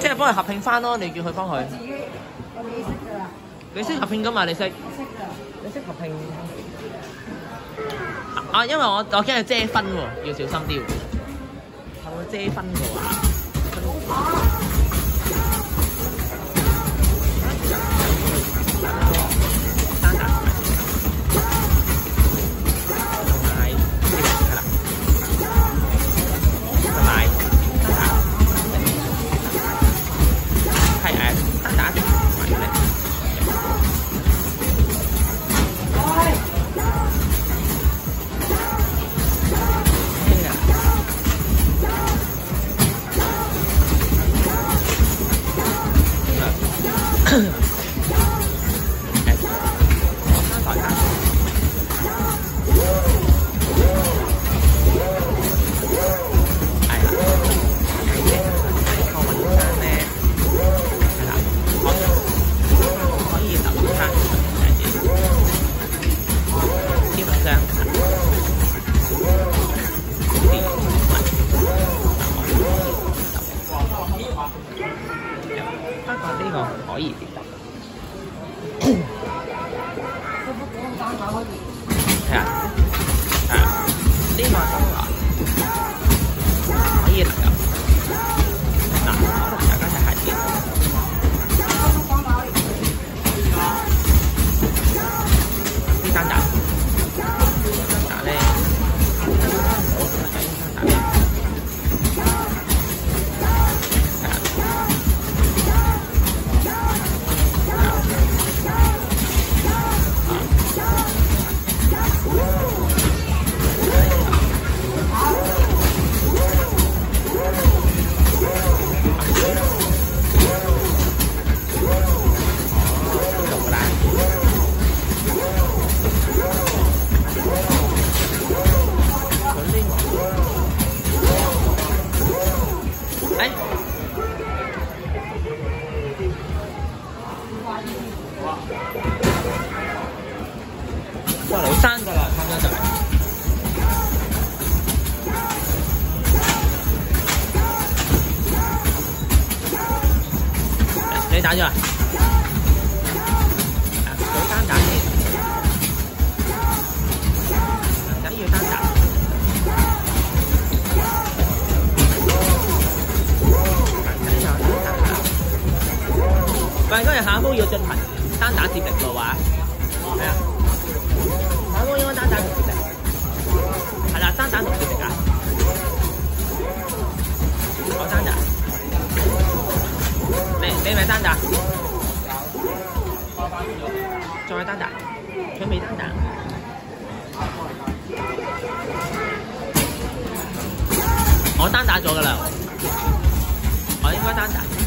即係幫佢合拼翻咯，你叫佢幫佢。自己我自己識㗎啦，你識合拼噶嘛？你識？識㗎。你識合拼？啊，因為我我驚佢遮分喎，要小心啲喎。係會遮分嘅喎。呢個可以接得。佢不講單打可以。係啊，個，哎。就嚟生㗎啦，差唔多就嚟。你打咗啊？啊，喂，今日下一鋪要進行單打接力嘅話，係啊，下一鋪應該單打同接力，係啦，單打同接力啊。我單打，你你咪單打，再單打，佢未單打。我單打咗㗎啦，我應該單打。